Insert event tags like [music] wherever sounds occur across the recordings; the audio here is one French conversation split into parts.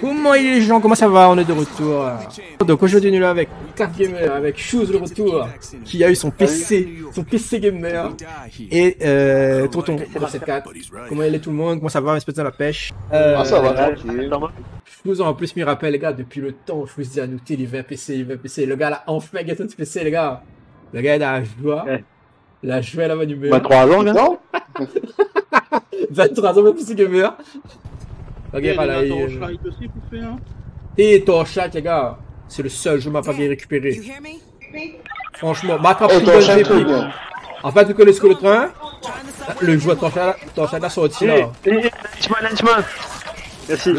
Comment il est les gens? Comment ça va? On est de retour. Donc aujourd'hui est là avec Card Gamer, avec Shoes le retour, qui a eu son PC, son PC Gamer, et euh, Tonton pour cette 4. Comment il est tout le monde? Comment ça va? Espèce de la pêche euh, Ah ça va, tranquille. Shoes en plus m'y rappelle les gars, depuis le temps je vous dis à nous, il un PC, il un PC. Le gars là enfin gâteau de PC les gars. Le gars il a la joie. La joie là-bas du meilleur. 23 ans, gars [laughs] 23 ans, même PC Gamer. Regarde là, il... Et Torchlight, les gars, c'est le seul jeu m'a pas bien récupéré. Franchement, m'attrape tout le GP. En fait, tu connais ce que le train Le joueur Torchlight l'a sorti là. Merci.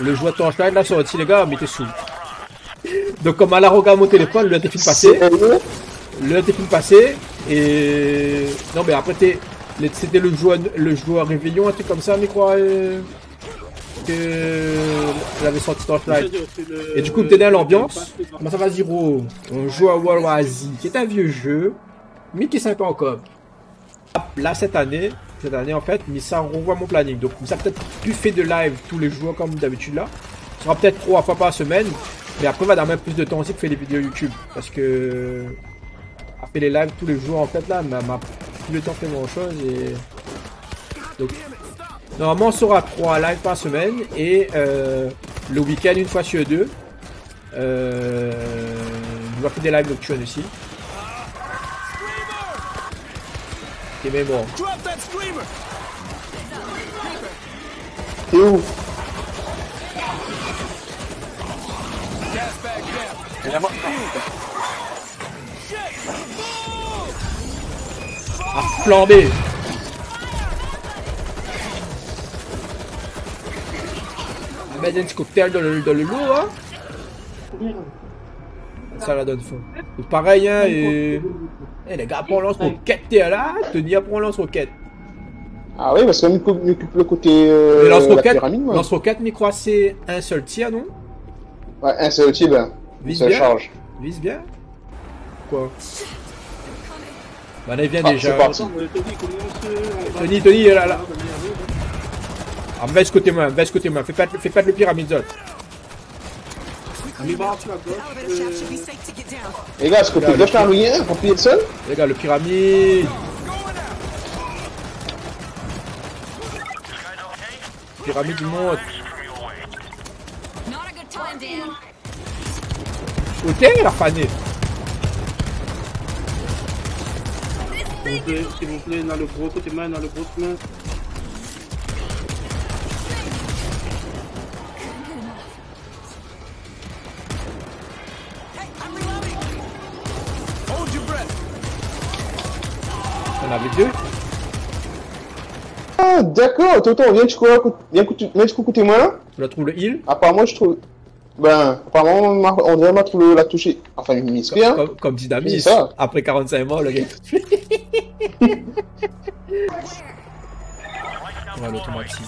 Le joueur Torchlight l'a sorti, les gars, mettez sous. Donc, comme à la regarde mon téléphone, le film passé. Le film passé. Et. Non, mais après, c'était le joueur, le joueur réveillon, un truc comme ça, mais quoi que j'avais sorti Torchlight. Et du coup, t'es dans l'ambiance. Comment ça va, Zero On joue à Z, qui est un vieux jeu, mais qui est sympa encore. Là, cette année, cette année en fait, Missa revoit mon planning. Donc, Missa peut-être plus fait de live tous les jours comme d'habitude là. Ce sera peut-être trois fois par semaine. Mais après, on va même plus de temps aussi pour faire des vidéos YouTube. Parce que. Après les lives tous les jours en fait là, m'a plus le temps de faire grand chose et. Donc, Normalement, on sera 3 lives par semaine et euh, le week-end, une fois sur deux. Euh, on va faire des lives nocturnes aussi. Ok, mais bon. T'es où? Ah, flambé mettre un petit cocktail dans le, dans le lot, hein. Ça la donne fond. pareil, hein, et... Eh, les gars, après on lance roquette, t'es là, Tony, après on lance roquette. Ah oui, parce qu'on occupe le côté euh, lance roquette, lance roquette, mais crois c'est un seul tir, non? Ouais, un seul tir, ben. Vise bien. charge. Vise bien. Quoi? Bah là, il vient ah, déjà. Tony, Tony, là, là. Ah, ce côté moi, va ce côté moi. Fais pas, fais pas le pyramide Les gars, ce côté gauche, t'as rien pour plier le sol Les gars, le pyramide. Pyramide du monde. Ok, il a fané. S'il vous plaît, s'il vous plaît, dans le gros côté main, dans le gros main. On avait deux. Ah, d'accord, Tonton, viens, tu cours, viens, viens, tu côté moi là. Tu la trouves le heal Apparemment, je trouve. Ben, apparemment, on dirait m'a trouvé la toucher. Enfin, une mise comme, comme, comme dit Damis, après 45 morts, le gars. [laughs] ouais, l'automatique.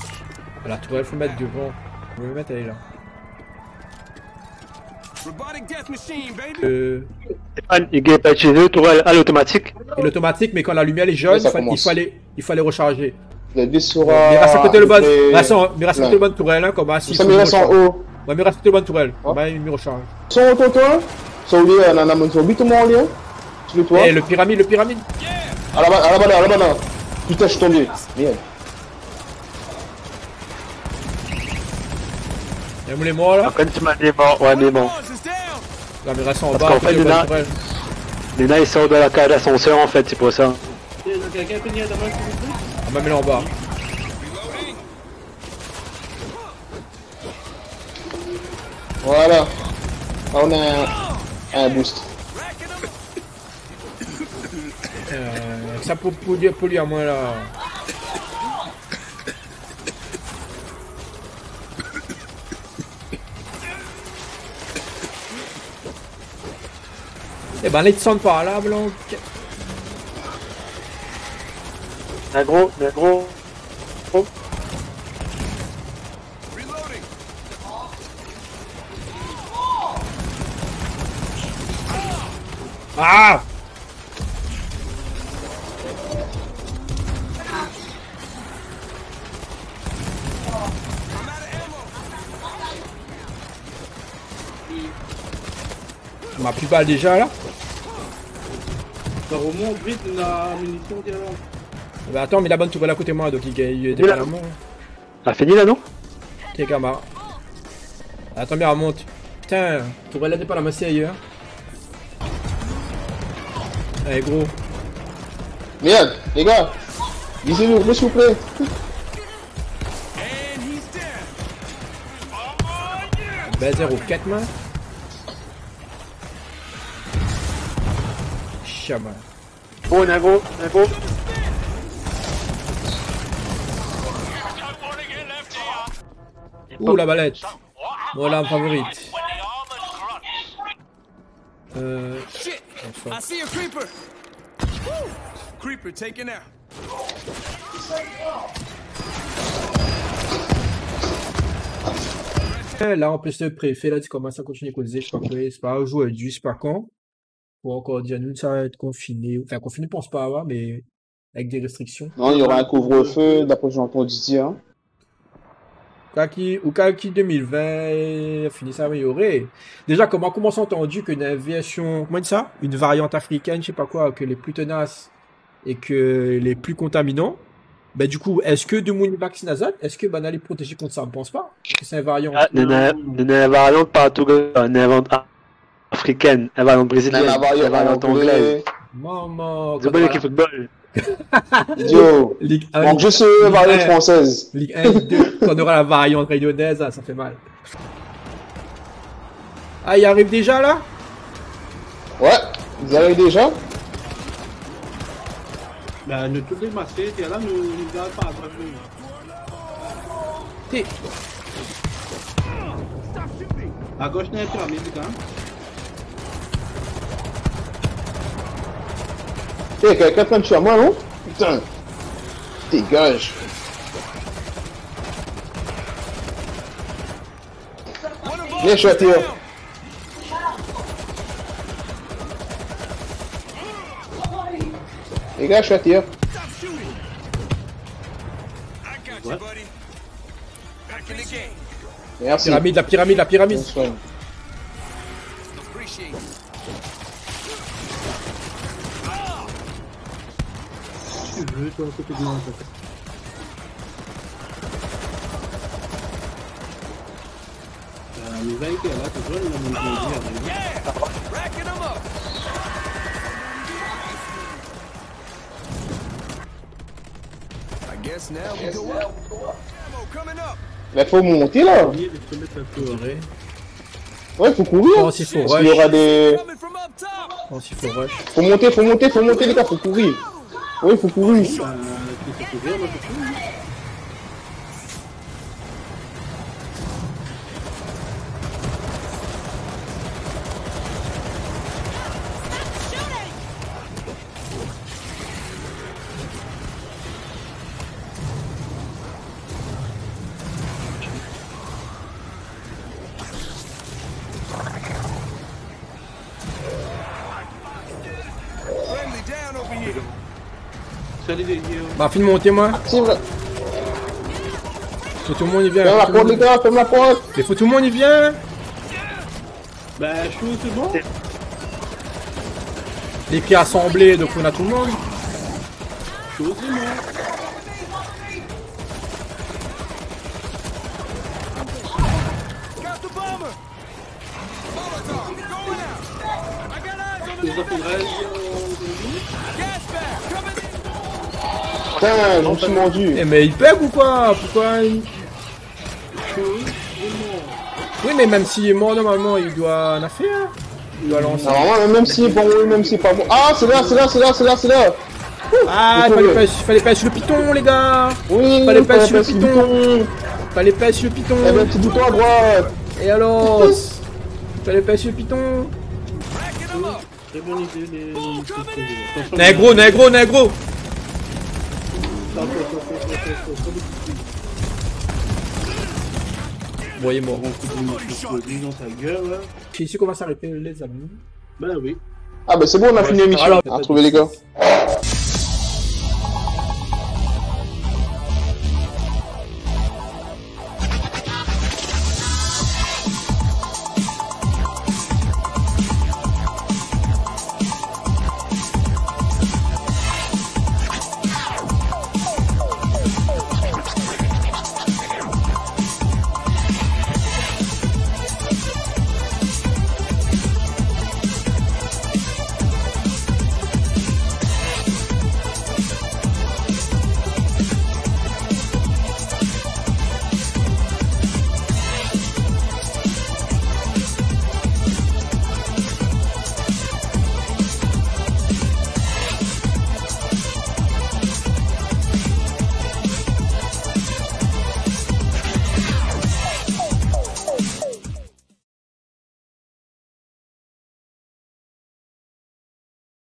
La tourelle, faut mettre devant. Va le mettre, elle est là. Euh... Il est pas utilisé tourelle à l'automatique. Et l'automatique, mais quand la lumière est jaune, il, faut, il, faut aller, il aller recharger. Le mais reste à côté le bon, mais reste à côté le bon tourelle, hein, comme si. Ça me reste en haut. Ouais, mais reste à côté le bon tourelle, comme il me recharge. Son auto, toi Son lieu, on a mon sur 8 en lien. Tu le toi? Eh, le pyramide, le pyramide. À la bas, à la bas, à la bas, Putain, je suis tombé. Merde. Y'a où les morts là? Après tu m'as dit bon, ouais mais bon. Non mais reste en Parce bas. En fait, Luna, Luna il sort de la cage d'ascenseur en fait, c'est pour ça. Quelqu'un peut venir devant s'il vous plaît On m'a mis là en bas. Voilà. On a un, boost. Euh, ça peut polluer, polluer à moi là. Eh ben E benedizione pala, blocca. Negro, negro. Oh. Ah! Ma plus balle déjà là? Ça remonte vite la munition. Bah attends, mais la bonne tourelle à côté de moi, donc il il était Oui, là. carrément. T'as fini là, non? Ok, Gamma. Attends, mais remonte. Putain, tourelle n'est pas la masse ailleurs. Allez, gros. Merde, les gars. Lisez-le, s'il vous plaît. Ben 0, 4 mains. Oh, un gros, un gros. Ouh, la balette. Mon arme favorite. Euh. enfin. I see a creeper. Taken out. Eh, Là, en plus, le préfet, là, tu commences à continuer à causer, je sais pas quoi, c'est pas aujourd'hui, je sais pas quand. Pour encore dire, nous, ça va être confiné. Enfin, confiné, je pense pas avoir, mais avec des restrictions. Non, il y aura un couvre-feu, d'après ce que j'ai entendu dire. Kaki, ou Kaki 2020 a fini s'améliorer. Déjà, comment, comment s'est entendu qu'une aviation, comment on dit ça? Une variante africaine, je sais pas quoi, que les plus tenaces et que les plus contaminants. Ben, du coup, est-ce que de mon vaccin azot, est-ce que ben, on allait protéger contre ça? Je pense pas. C'est un variant. Ah, une variante partout, une variante africaine, une variante brésilienne, La une variante variante anglaise. anglaise. Maman, C'est bon, l'équipe football. [laughs] Idiot. Ligue 1, Donc, je suis Ligue variante 1, française. Ligue 1, Ligue 2, quand on aura la variante rayonnaise, ah, ça fait mal. Ah, il arrive déjà là? Ouais, vous arrivez déjà Bah, ne tout démasser, t'es là, nous, nous garde pas à droite. T'es- À gauche, il y a Eh, quelqu'un prend sur moi, non? Putain. Dégage. Viens, je suis à tir. Les gars, je suis à tir. Merci. Pyramide, la pyramide, la pyramide. Veux, toi, à côté de moi, qui est là, il. Mais faut monter là. Il. Ouais, faut courir. Oh, s'il faut Parce qu'il y aura des. Oh, s'il faut rush. Faut monter, faut monter, faut monter, les gars, faut courir. Oui, faut courir. Bah, fini de monter, moi. C'est vrai. Faut tout le monde y vient. Ferme la Faut tout le porte, les monde- gars, ferme la porte. Mais faut tout le monde y vient. Bah, je suis où, c'est bon Les pieds assemblés, donc on a tout le monde. Je suis où, c'est bon Got the Putain, je me suis mordu. Eh, mais il bug ou quoi Pourquoi il-. Oui, mais même s'il est mort, normalement, il doit en faire. Il doit lancer. Normalement, même si bon, oui, même si pas bon. Ah, c'est là, c'est là, c'est là, c'est là, c'est là. Ah, il fallait pas, fallait pas sur le piton, les gars. Oui, Fallait pas sur le piton. Fallait pas sur le piton. Eh ben, petit bouton à droite. Et alors Fallait pas sur le piton. Racking them up. Voyez-moi. attends, attends, attends, dans ta gueule, là. C'est ici qu'on va s'arrêter, les amis. Bah oui. Ah, ben c'est bon, on a fini l'émission. Alors, À retrouver les gars.